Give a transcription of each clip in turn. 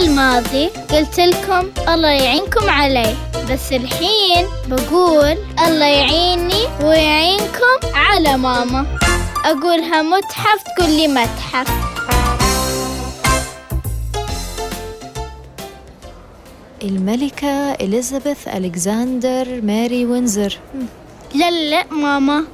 الماضي قلت لكم الله يعينكم علي بس الحين بقول الله يعيني ويعينكم على ماما. أقولها متحف تقول لي متحف. الملكة إليزابيث ألكسندر ماري وينزر. لا لا ماما.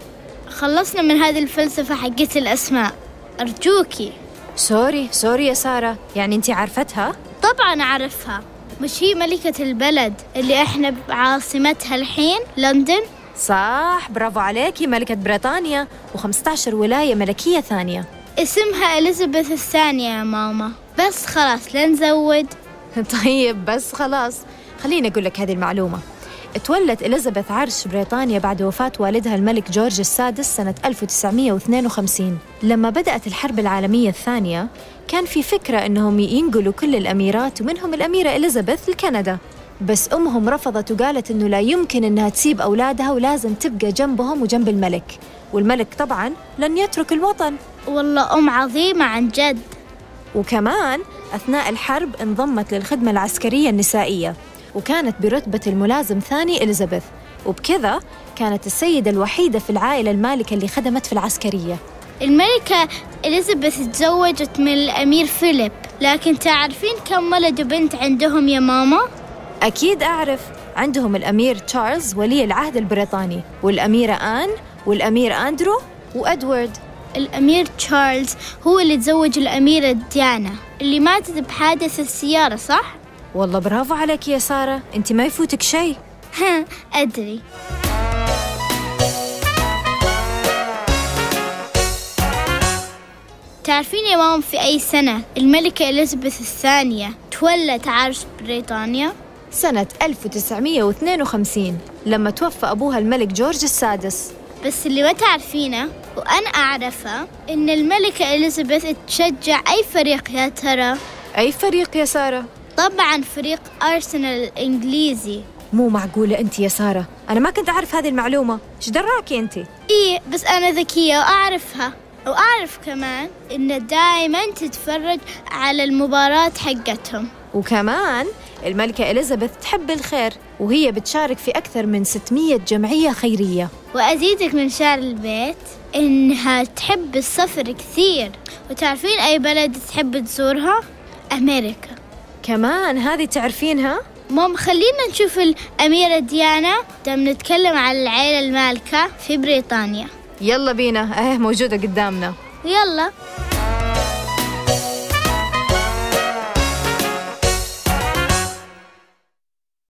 خلصنا من هذه الفلسفة حقت الأسماء. أرجوكي. sorry sorry يا سارة. يعني أنت عرفتها؟ طبعا أعرفها. مش هي ملكة البلد اللي إحنا بعاصمتها الحين؟ لندن؟ صح برافو عليكي ملكة بريطانيا و15 ولاية ملكية ثانية. اسمها إليزابيث الثانية يا ماما. بس خلاص لا نزود. طيب بس خلاص. خليني أقول لك هذه المعلومة. تولت إليزابيث عرش بريطانيا بعد وفاة والدها الملك جورج السادس سنة 1952 لما بدأت الحرب العالمية الثانية كان في فكرة أنهم ينقلوا كل الأميرات ومنهم الأميرة إليزابيث لكندا. بس أمهم رفضت وقالت أنه لا يمكن أنها تسيب أولادها ولازم تبقى جنبهم وجنب الملك. والملك طبعا لن يترك الوطن. والله أم عظيمة عن جد. وكمان أثناء الحرب انضمت للخدمة العسكرية النسائية. وكانت برتبة الملازم ثاني إليزابيث وبكذا كانت السيدة الوحيدة في العائلة المالكة اللي خدمت في العسكرية الملكة إليزابيث تزوجت من الأمير فيليب لكن تعرفين كم ولد وبنت عندهم يا ماما؟ أكيد أعرف عندهم الأمير تشارلز ولي العهد البريطاني والأميرة آن والأمير أندرو وأدوارد الأمير تشارلز هو اللي تزوج الأميرة ديانا اللي ماتت بحادث السيارة صح؟ والله برافو عليك يا سارة أنت ما يفوتك شيء ها أدري تعرفين يا ماما في أي سنة الملكة إليزابيث الثانية تولت عرش بريطانيا؟ سنة 1952 لما توفى أبوها الملك جورج السادس بس اللي ما تعرفينه وأنا أعرفه إن الملكة إليزابيث تشجع أي فريق يا ترى؟ أي فريق يا سارة؟ طبعا فريق أرسنال الإنجليزي. مو معقولة أنت يا سارة. أنا ما كنت أعرف هذه المعلومة. إيش دراكي أنت؟ إيه بس أنا ذكية وأعرفها. وأعرف كمان إن دائما تتفرج على المباراة حقتهم. وكمان الملكة إليزابيث تحب الخير وهي بتشارك في أكثر من 600 جمعية خيرية. وأزيدك من شعر البيت إنها تحب السفر كثير. وتعرفين أي بلد تحب تزورها؟ أمريكا. كمان هذه تعرفينها؟ ماما خلينا نشوف الأميرة ديانا دام نتكلم عن العيلة المالكة في بريطانيا. يلا بينا اهي موجودة قدامنا. يلا.